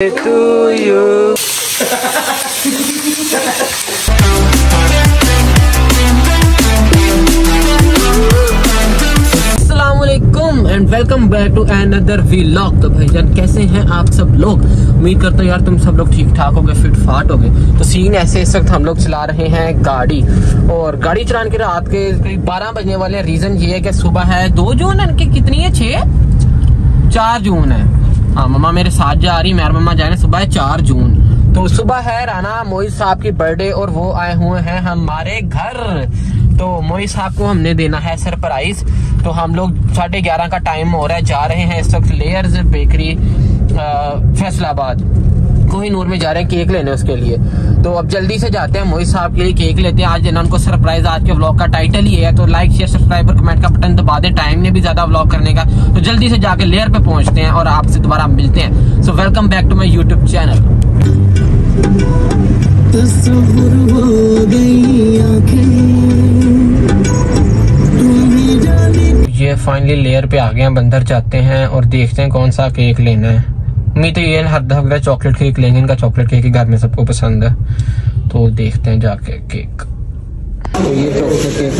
to you. Welcome back to another vlog तो भाईजान, कैसे हैं आप सब लोग? उम्मीद करता हूँ यार तुम सब लोग ठीक ठाक हो गए फिट फाट हो गए तो सीन ऐसे इस वक्त हम लोग चला रहे हैं गाड़ी। और गाड़ी चलाने के रात के करीब बारह बजने वाले रीजन ये है कि सुबह है दो जून है कितनी है छः चार जून है। हाँ मम्मा मेरे साथ जा रही, मेरे मम्मा जा रहे सुबह चार जून। तो सुबह है राना मोहित साहब की बर्थडे और वो आए हुए हैं हमारे घर। तो मोहित साहब को हमने देना है सरप्राइज़ तो हम लोग साढ़े ग्यारह का टाइम हो रहा है, जा रहे हैं इस वक्त लेयर्स बेकरी फैसलाबाद। कोहिनूर में जा रहे हैं, केक लेने उसके लिए। तो अब जल्दी से जाते हैं मोहित साहब के लिए केक लेते हैं। आज देना उनको सरप्राइज़ आज के ब्लॉग का टाइटल ही है। तो लाइक शेयर सब्सक्राइब और कमेंट का बटन दबा दे। टाइम ने भी ज़्यादा व्लॉग करने का। तो जल्दी से जाके लेयर पे पहुँचते हैं और आपसे दोबारा मिलते हैं। So welcome back to my YouTube channel ये फाइनली लेयर पे आ गए हैं बंदर जाते हैं और देखते हैं कौन सा केक लेना है। उम्मीद तो ये हर दफ़ा चॉकलेट केक लेंगे इनका चॉकलेट केक घर में सबको पसंद है। तो देखते हैं जाके केक तो ये चॉकलेट केक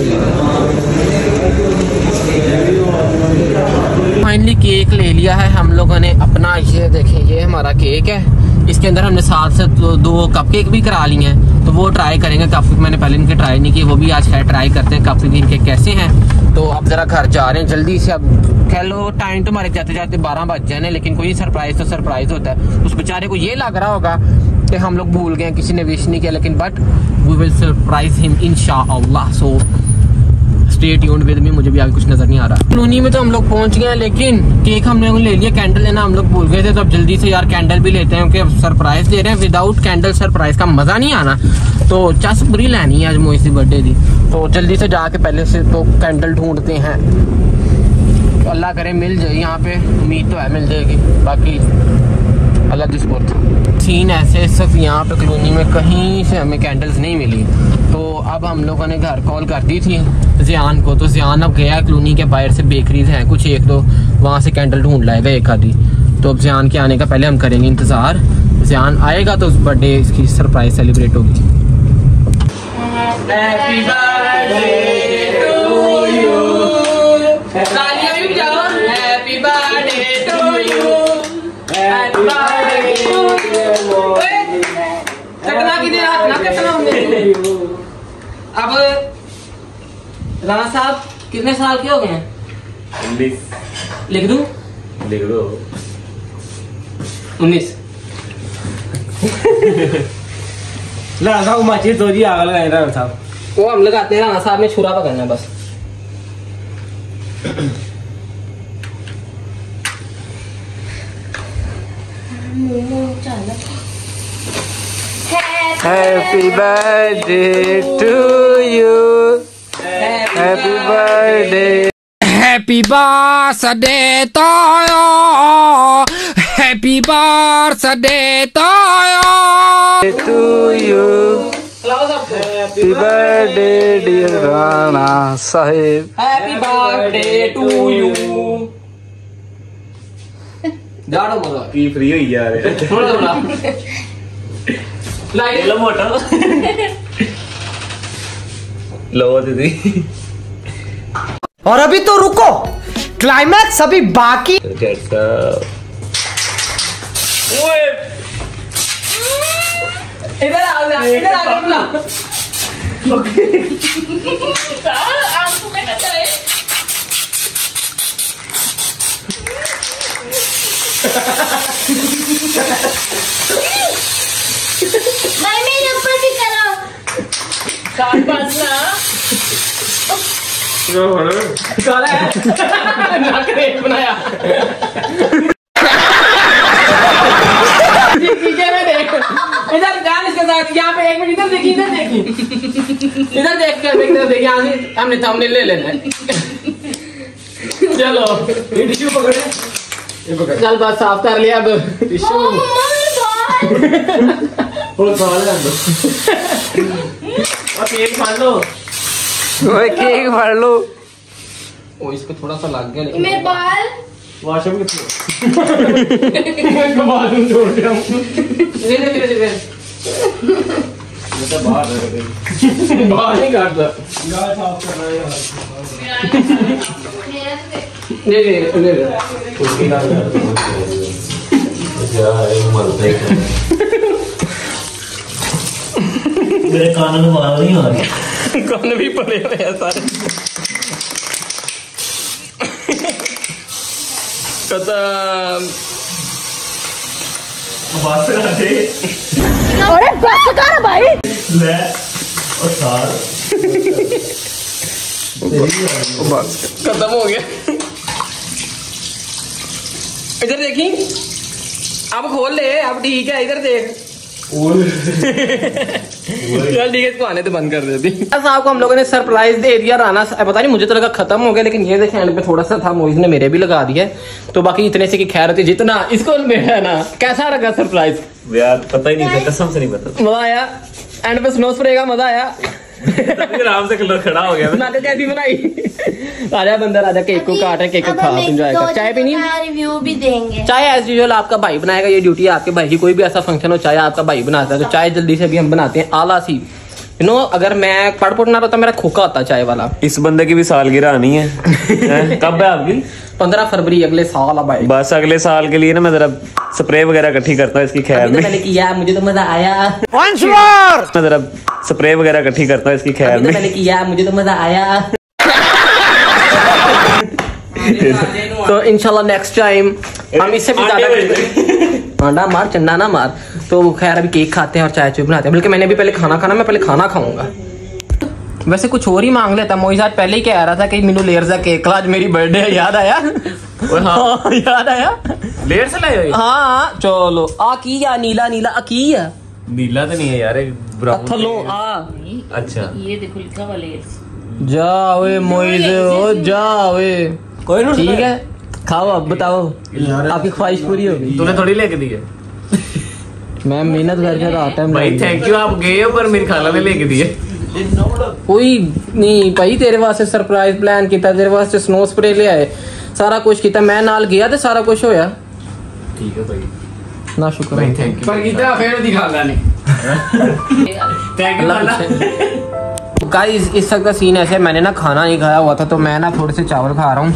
फाइनली केक ले लिया है। हम लोगों ने अपना ये देखें ये हमारा केक है। इसके अंदर हमने साथ से दो, दो कप केक भी करा लिए हैं। तो वो ट्राई करेंगे। कप मैंने पहले इनके ट्राई नहीं किए वो भी आज खैर ट्राई करते हैं। कप इनके कैसे हैं? तो आप जरा घर जा रहे हैं जल्दी से। अब कह लो टाइम तुम्हारे जाते जाते बारह बज जाए लेकिन कोई सरप्राइज़ तो सरप्राइज़ होता है। उस बेचारे को ये लग रहा होगा कि हम लोग भूल गए किसी ने विश नहीं किया, लेकिन but we will surprise him in so stay tuned with me मुझे भी आगे कुछ नज़र नहीं आ रहा। कॉलोनी में तो हम लोग पहुँच गए, लेकिन केक हमने ले लिया कैंडल लेना हम लोग भूल गए थे तो अब जल्दी से यार कैंडल भी लेते हैं, क्योंकि सरप्राइज़ दे रहे हैं। विदाउट कैंडल सरप्राइज़ का मज़ा नहीं आना। तो चस बुरी लेनी है आज मोहित बर्थडे की तो जल्दी से जाके पहले से तो कैंडल ढूंढते हैं। तो अल्लाह करे मिल जाए, यहाँ पे उम्मीद तो है मिल जाएगी। बाकी अल्लाह दिसपुर सीन ऐसे सिर्फ़ यहाँ पे कलोनी में कहीं से हमें कैंडल्स नहीं मिली। तो अब हम लोगों ने घर कॉल कर दी थी जियान को। तो जियान अब गया कलोनी के बाहर से बेकरीज हैं, कुछ एक दो, वहाँ से कैंडल ढूंढ लाएगा एक आधी। तो अब जियान के आने का पहले हम करेंगे इंतज़ार। जियान आएगा तो उस बर्थडे इसकी सरप्राइज़ सेलिब्रेट होगी। Happy birthday to you. Happy birthday की देर हाथ ना हमने अब राणा साहब कितने साल के हो गए हैं? उन्नीस। लिख दू? लिख दो। उन्नीस। राणा साहब माची तो जी आग लगाए ना साहब। वो हम लगाते हैं राणा साहब ने छुरा पकड़ना बस। Happy birthday to you. Happy birthday. Happy birthday to you. Happy birthday to you. to you. Happy birthday, dear Rana Sahib. Happy birthday to you. जाड़ो मगा की फ्री हुई जा रहे थोड़ा थोड़ा लाइट लो मोटा लो दीदी और अभी तो रुको। क्लाइमैक्स अभी बाकी। इधर आओ इधर इधर आ गया ना नहीं मेरे ऊपर भी करो। काला है नाक रेट बनाया। पीछे में देख। इधर ध्यान इसके साथ यहाँ पे एक मिनट इधर देखी इधर देखी। इधर देख कर इधर देखी हमने हमने थंबनेल ले लेना चलो ये टिश्यू पकड़े ये पकड़। चल बस साफ़ कर लिया अब। टिश्यू और सवाल कर और केक मान लो। ओए केक फाड़ लो। ओ इसको थोड़ा सा लग गया लेकिन मेरे बाल वॉशरूम कितने बाथरूम छोड़ दिया बाहर नहीं काटता ले ले ले ले मेरे कान में आवाज़ नहीं आ रही। कौन भी पड़े हुए हैं सारे। खत्म। बस आते अरे बस कर भाई। ले और सार। बस खत्म हो गया। इधर देखी? अब खोल ले अब ठीक है इधर देख। चल ठीक है इसको आने तो बंद कर देती साहब को हम लोगों ने सरप्राइज़ दे दिया राना पता नहीं मुझे तो लगा खत्म हो गया लेकिन ये देखे एंड पे थोड़ा सा था मोइज ने मेरे भी लगा दिया तो बाकी इतने से की खैर होती जितना इसको मेरा ना कैसा लगा सरप्राइज़? यार पता ही नहीं था कसम से नहीं पता। मज़ा आया एंड पे स्नो स्प्रे का मज़ा आया। आराम से कलर खड़ा हो गया कैसी बनाई। राजा बंदर राजा केक को काट है केक को खा एंजॉय कर। चाय पीनी रिव्यू भी देंगे। चाय एज यूजल आपका भाई बनाएगा ये ड्यूटी है आपके भाई की। कोई भी ऐसा फ़ंक्शन हो चाहे आपका भाई बनाता है तो चाय जल्दी से भी हम बनाते हैं आला सी। यू नो अगर मैं पढ़ पढ़ ना रहता मेरा खोखा होता चाय वाला। इस बंदे की भी सालगिरह आनी है। हैं? कब है आपकी? पंद्रह फरवरी अगले साल अब आएगा बस अगले साल के लिए ना मैं जरा स्प्रे वगैरह इकट्ठी करता हूँ इसकी खैर अभी तो में। मैंने किया मुझे तो मज़ा आया। मैं जरा स्प्रे वगैरह इकट्ठी करता हूँ इसकी खैर अभी तो में। मैंने किया मुझे तो मज़ा आया। तो इंशाल्लाह नेक्स्ट टाइम हम इससे भी ज़्यादा अंडा मार चंडा ना मार। तो खैर अभी केक खाते हैं और चाय चुय बनाते हैं। बल्कि मैंने भी पहले खाना खाना मैं पहले खाना खाऊँगा। वैसे कुछ और ही मांग लेता। मोहित आज पहले ही कह रहा था कि मीनू लेयर सा केक आज मेरी बर्थडे है याद आया? हाँ, याद आया? लेट से लाए हाँ चलो। आ की या नीला नीला। आ की या नीला तो नहीं है यार थलो आ। अच्छा। ये देखो लिखा हुआ लेयर्स। जा ओए मोइज ओ जा ओए कोई ठीक है? खाओ अब बताओ आपकी ख्वाहिश पूरी होगी तूने थोड़ी लेके दी है? मैं मेहनत करके रात टाइम भाई थैंक यू आप गए हो पर मेरी खाला ने लेके दी है। कोई नहीं भाई तेरे वास्ते सरप्राइज़ प्लान किया तेरे वास्ते स्नो स्प्रे ले आए। सारा कुछ किया मैं नाल गया ते सारा कुछ होया। ठीक है भाई। ना शुक्र भाई थैंक यू पर कितना फिर दिखा लाने थैंक यू गाइस इस तक का सीन ऐसे मैंने ना खाना नहीं खाया हुआ था तो मैं ना थोड़े से चावल खा रहा हूँ।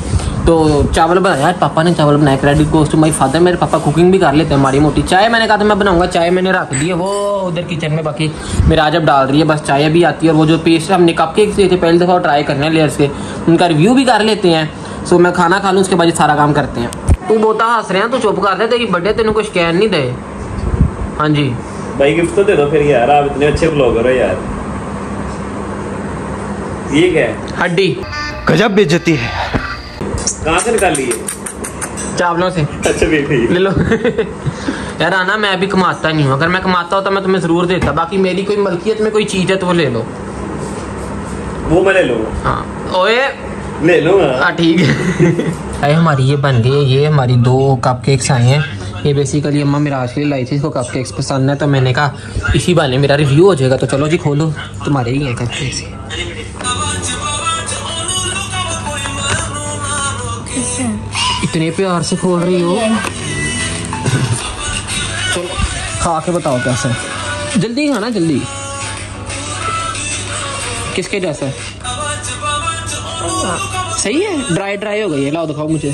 तो चावल बनाया यार पापा ने चावल बनाया credit goes to my father मेरे पापा कुकिंग भी कर लेते हैं माड़ी मोटी। चाय मैंने कहा था मैं बनाऊँगा चाय मैंने रख दी है वो उधर किचन में बाकी मेरा आज अब डाल रही है बस चाय भी आती है और वो जो पेस्ट हमने कप केक लिए थे पहली दफ़ा ट्राई करने हैं लेयर्स के उनका रिव्यू भी कर लेते हैं। सो मैं खाना खा लूँ उसके बाद सारा काम करते हैं। तू बोता हंस रहे हैं तू चुप कर दे तेरी बर्थडे तेन कुछ कहन नहीं दे। हाँ जी। भाई गिफ्ट तो दे दो फिर यार आप इतने अच्छे ब्लॉगर हो यार। ये क्या है? हड्डी। गजब बेइज्जती है कहाँ से निकाली है चावलों से। अच्छा भी ठीक। ले लो। यार आना मैं भी कमाता नहीं हूँ। अगर मैं कमाता होता मैं तुम्हें ज़रूर देता। बाकी मेरी कोई मलकियत में कोई चीज़ है तो वो ले लो। वो मैं ले लूँगा। हाँ। ओए। ले लूँगा। हाँ ठीक है। अरे हमारी ये बन गई है ये हमारी दो कप केक्स आए हैं। ये बेसिकली अम्मा मिराज के लिए लाई थी इसको कप केक्स पसंद है तो मैंने कहा इसी बहाने मेरा रिव्यू हो जाएगा तो चलो जी खोलो। तुम्हारे ही हैं कप केक्स इतने प्यार से खोल रही हो। चलो खा के बताओ कैसा है। जल्दी खाना जल्दी। किसके जैसा है? सही है ड्राई ड्राई हो गई है। लाओ दिखाओ मुझे।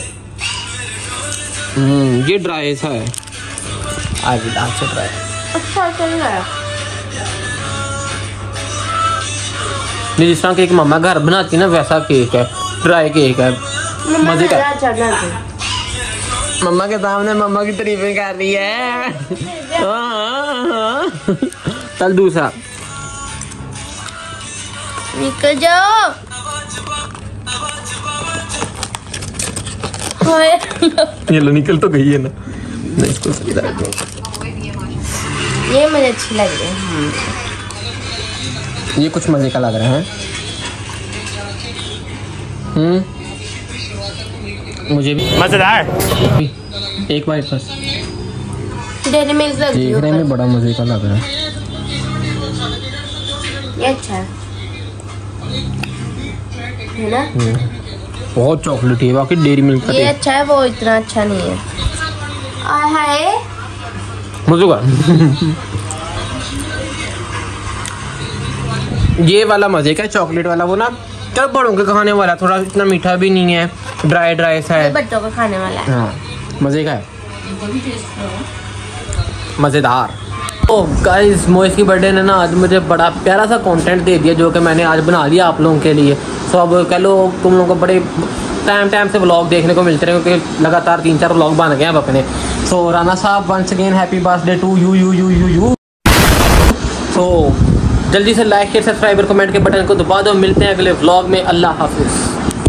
हम्म ये ड्राई सा है। आज आज से ड्राई अच्छा चल रहा है। जिस तरह केक मम्मा घर बनाती है ना वैसा केक है। ड्राई केक है। मज़े का। मम्मा के सामने मम्मा की तारीफें कर रही है। चल दूसरा। निकल जाओ। ये लो निकल तो गई है ना। नहीं इसको सही। ये मुझे अच्छी लग रही है। ये कुछ मज़े का लग रहा है। हम्म। मुझे भी। मज़ेदार। एक बार बस। डेरी मिल्क लग रही देखने में बड़ा मज़े का लग रहा है। ये अच्छा है। है ना? बहुत चॉकलेट है बाकी डेरी मिल्क का ये अच्छा है वो इतना अच्छा नहीं है। आय हाय। मुझे का ये वाला मज़े का चॉकलेट वाला वो ना क्या बड़ों के खाने वाला थोड़ा इतना मीठा भी नहीं है ड्राई ड्राई सा है। बच्चों का खाने वाला है। हाँ मज़े का है। मज़ेदार। ओ गाइस मोइस की बर्थडे ने ना आज मुझे बड़ा प्यारा सा कंटेंट दे दिया जो कि मैंने आज बना लिया आप लोगों के लिए। सो अब कह लो तुम लोगों को बड़े टाइम टाइम से व्लॉग देखने को मिलते रहे क्योंकि लगातार तीन चार व्लॉग बन गए हैं अब अपने। सो राना साहब once again happy birthday to you you you you you so जल्दी से लाइक शेयर सब्सक्राइब और कमेंट के बटन को दबा दो। मिलते हैं अगले व्लॉग में। अल्लाह हाफिज़।